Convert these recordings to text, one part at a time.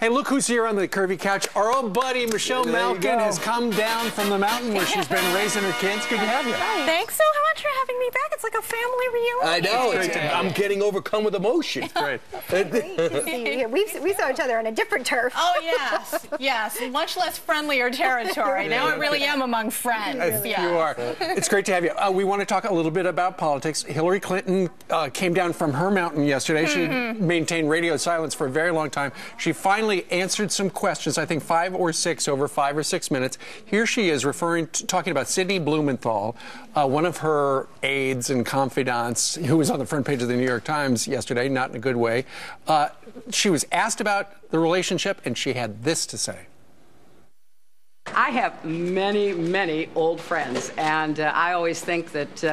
Hey, look who's here on the curvy couch. Our old buddy Michelle There Malkin has come down from the mountain where she's been raising her kids. Good to have you. Thanks so much for having me back. It's like a family reunion. I know. It's It's, great to I'm getting overcome with emotion. Great. to See, we we saw each other on a different turf. Oh yes, yes, much less friendlier territory. Now I really am among friends. yeah. You are. It's great to have you. Uh, we want to talk a little bit about politics. Hillary Clinton uh, came down from her mountain yesterday. She Mm-hmm. maintained radio silence for a very long time. She finally answered some questions, I think five or six over five or six minutes. Here she is referring to talking about Sidney Blumenthal, uh, one of her aides and confidants, who was on the front page of the New York Times yesterday, not in a good way. Uh, she was asked about the relationship, and she had this to say. I have many, many old friends, and uh, I always think that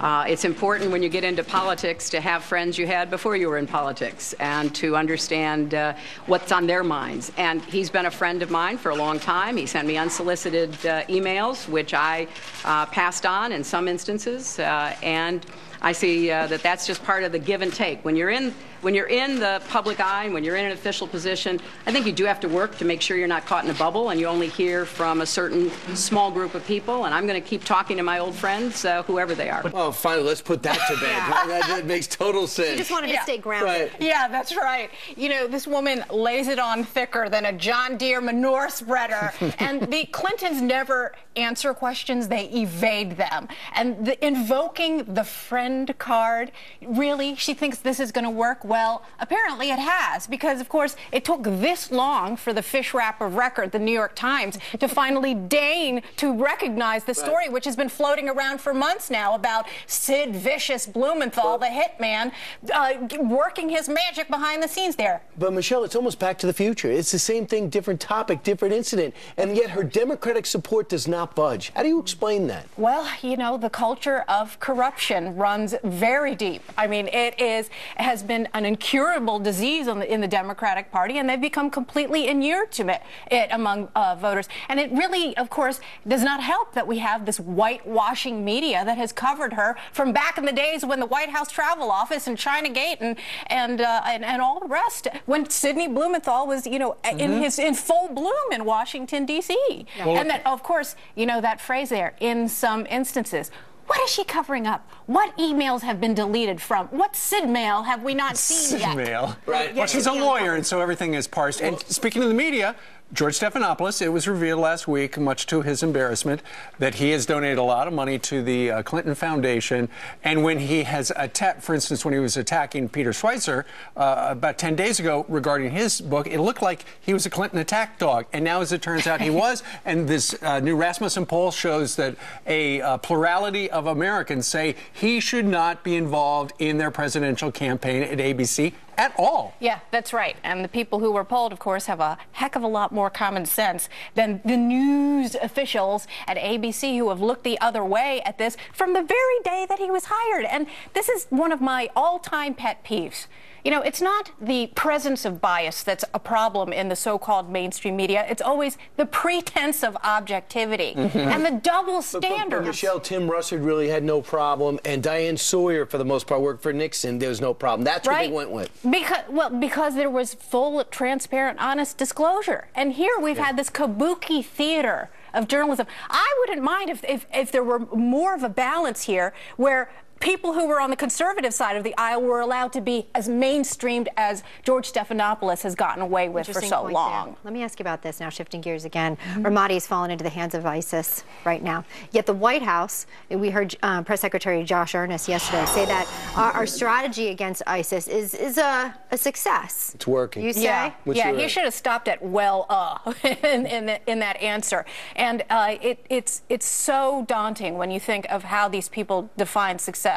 uh, it's important when you get into politics to have friends you had before you were in politics and to understand uh, what's on their minds. And he's been a friend of mine for a long time. He sent me unsolicited uh, emails, which I uh, passed on in some instances, uh, and I see uh, that that's just part of the give and take. When you're in when you're in the public eye and when you're in an official position, I think you do have to work to make sure you're not caught in a bubble and you only hear from a certain small group of people. And I'm going to keep talking to my old friends, uh, whoever they are. Oh, finally, let's put that to bed. that, that makes total sense. You just wanted Yeah. to stay grounded. Right. Yeah, that's right. You know, this woman lays it on thicker than a John Deere manure spreader. and the Clintons never answer questions, they evade them. And the, invoking the friend card, really, she thinks this is going to work? Well, apparently it has, because, of course, it took this long for the fish wrap of record, the New York Times, to finally deign to recognize the story, which has been floating around for months now about Sid Vicious Blumenthal, the hitman, uh, working his magic behind the scenes there. But Michelle, it's almost back to the future. It's the same thing, different topic, different incident, and yet her Democratic support does not budge. How do you explain that? Well, you know, the culture of corruption runs very deep. I mean, it is has been an incurable disease on the, in the Democratic Party, and they've become completely inured to it, it among uh, voters. And it really, of course, does not help that we have this whitewashing media that has covered her from back in the days when the White House Travel Office and China Gate and and uh, and, and all the rest, when Sidney Blumenthal was, you know, in his in full bloom in Washington D.C. and that, of course, you know that phrase there. In some instances. What is she covering up? What emails have been deleted from? What Sid mail have we not seen yet? SID Mail. Right. Well, she's a lawyer, and so everything is parsed. And speaking of the media, George Stephanopoulos, it was revealed last week, much to his embarrassment, that he has donated a lot of money to the uh, Clinton Foundation. And when he has attacked, for instance, when he was attacking Peter Schweizer uh, about 10 days ago regarding his book, it looked like he was a Clinton attack dog. And now, as it turns out, he was. And this uh, new Rasmussen poll shows that a uh, plurality of Americans say he should not be involved in their presidential campaign at ABC at all. Yeah, that's right. And the people who were polled, of course, have a heck of a lot more common sense than the news officials at ABC who have looked the other way at this from the very day that he was hired. And this is one of my all time pet peeves. You know, it's not the presence of bias that's a problem in the so called mainstream media. It's always the pretense of objectivity and the double But, Michelle, Tim Russert really had no problem, and Diane Sawyer, for the most part, worked for Nixon. There was no problem. That's what they went with. Because well, because there was full, transparent, honest disclosure. And here we've had this kabuki theater of journalism. I wouldn't mind if, if if there were more of a balance here where people who were on the conservative side of the aisle were allowed to be as mainstreamed as George Stephanopoulos has gotten away with for so long. there. Let me ask you about this now, shifting gears again. Ramadi has fallen into the hands of ISIS right now. Yet the White House, we heard uh, Press Secretary Josh Earnest yesterday say that our, our strategy against ISIS is, is a, a success. It's working. You say? Yeah, What's yeah. your He should have stopped at well, uh, in in, the, in that answer. And uh, it, it's it's so daunting when you think of how these people define success,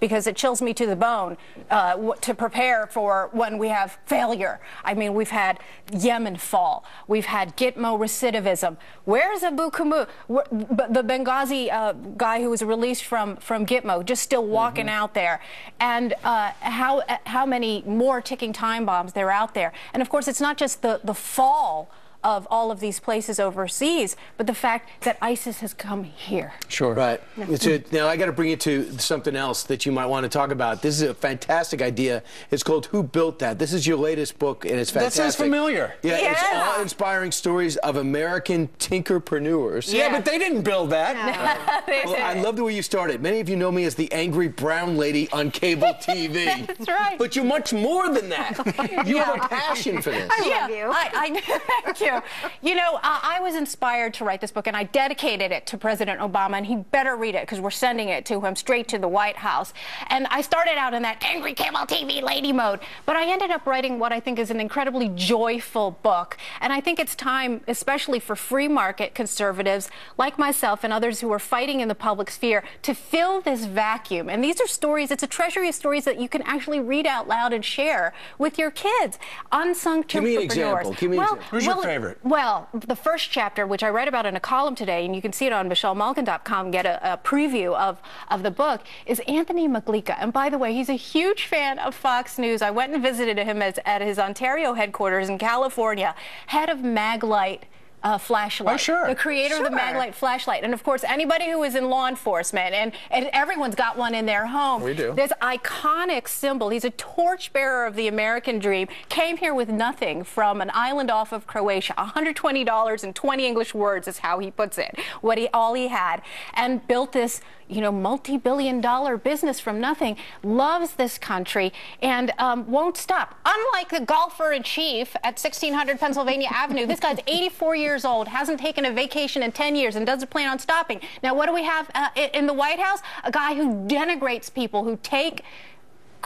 because it chills me to the bone uh, to prepare for when we have failure. I mean, we've had Yemen fall, we've had Gitmo recidivism. Where's Abu Kumu, the Benghazi uh, guy who was released from from Gitmo, just still walking out there, and uh, how how many more ticking time bombs there are out there? And of course, it's not just the the fall of all of these places overseas, but the fact that ISIS has come here. Sure. Right. So now I got to bring you to something else that you might want to talk about. This is a fantastic idea. It's called Who Built That? This is your latest book, and it's fantastic. That sounds familiar. Yeah, yeah. it's Yeah. all inspiring stories of American tinkerpreneurs. Yeah, but they didn't build that. Well, I love the way you started. Many of you know me as the angry brown lady on cable TV. That's right. But you're much more than that. You have a passion for this. I love you. I, I, thank you. You know, uh, I was inspired to write this book, and I dedicated it to President Obama, and he better read it because we're sending it to him straight to the White House. And I started out in that angry cable TV lady mode, but I ended up writing what I think is an incredibly joyful book. And I think it's time, especially for free market conservatives like myself and others who are fighting in the public sphere, to fill this vacuum. And these are stories, it's a treasury of stories that you can actually read out loud and share with your kids. Unsung Give me an example. Give me an well, example. Who's your well, favorite? Well, the first chapter, which I read about in a column today, and you can see it on MichelleMalkin.com, get a, a preview of, of the book, is Anthony Maglica. And by the way, he's a huge fan of Fox News. I went and visited him as, at his Ontario headquarters in California, head of Maglite. Uh, flashlight. Oh, sure. The creator of the Maglite flashlight. And of course, anybody who is in law enforcement, and, and everyone's got one in their home. We do. This iconic symbol. He's a torchbearer of the American dream. Came here with nothing from an island off of Croatia. $120 and 20 English words is how he puts it. What he all he had, and built this, you know, multi-billion dollar business from nothing. Loves this country and um, won't stop. Unlike the golfer in chief at 1600 Pennsylvania Avenue, this guy's 84 years old, hasn't taken a vacation in 10 years, and doesn't plan on stopping. Now, what do we have uh, in the White House? A guy who denigrates people who take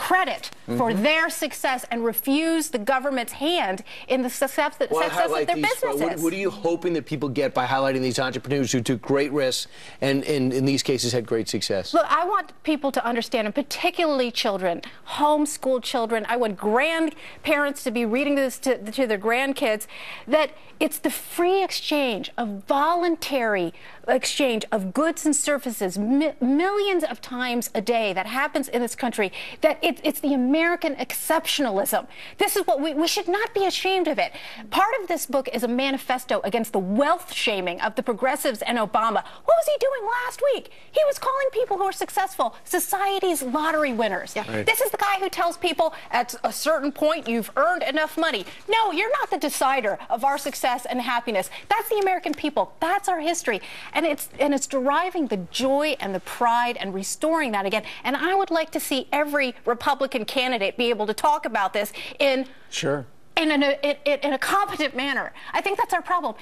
credit for Mm-hmm. their success and refuse the government's hand in the success, the Well, success of their these, businesses. what, what are you hoping that people get by highlighting these entrepreneurs who took great risks and, and in these cases had great success? Look, I want people to understand, and particularly children, homeschooled children. I want grandparents to be reading this to, to their grandkids that it's the free exchange of voluntary exchange of goods and services mi- millions of times a day that happens in this country that it, it's the american exceptionalism. This is what we, we should not be ashamed of it. Part of this book is a manifesto against the wealth shaming of the progressives and obama. What was he doing last week? He was calling people who are successful society's lottery winners. Right. this is the guy who tells people at a certain point you've earned enough money. No you're not the decider of our success and happiness. That's the american people. That's our history. and it's and it's deriving the joy and the pride and restoring that again. And i would like to see every republican candidate be able to talk about this in Sure. in, an, in, in a competent manner. I think that's our problem.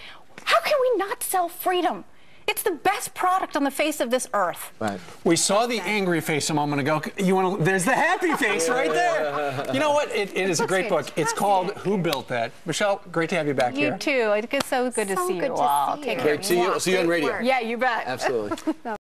How can we not sell freedom it's the best product on the face of this earth Right. We saw the angry face a moment ago. You want to? There's the happy face right there. You know what? It, it is a great book. It's called Who Built That. Michelle, great to have you back you here. too it's so good to see good you to all see take you. care Great. See you, see you on radio. yeah you bet Absolutely.